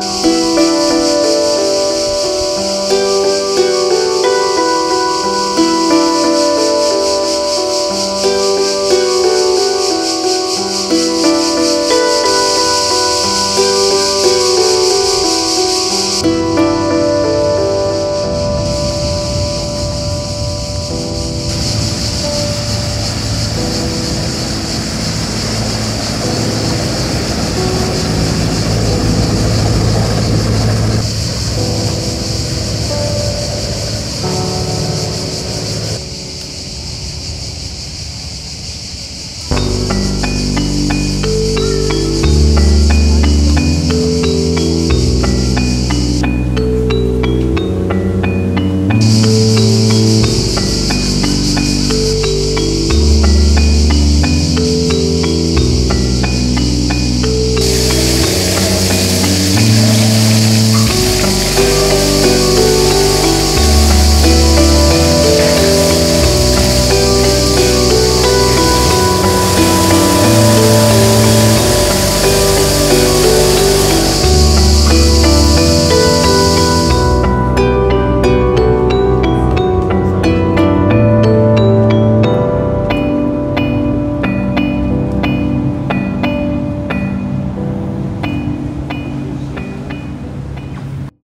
you